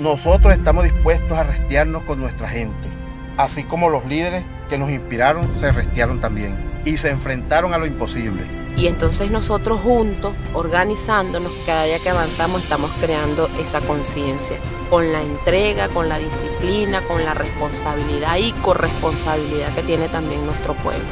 Nosotros estamos dispuestos a restearnos con nuestra gente, así como los líderes que nos inspiraron se restearon también y se enfrentaron a lo imposible. Y entonces nosotros juntos, organizándonos, cada día que avanzamos estamos creando esa conciencia, con la entrega, con la disciplina, con la responsabilidad y corresponsabilidad que tiene también nuestro pueblo.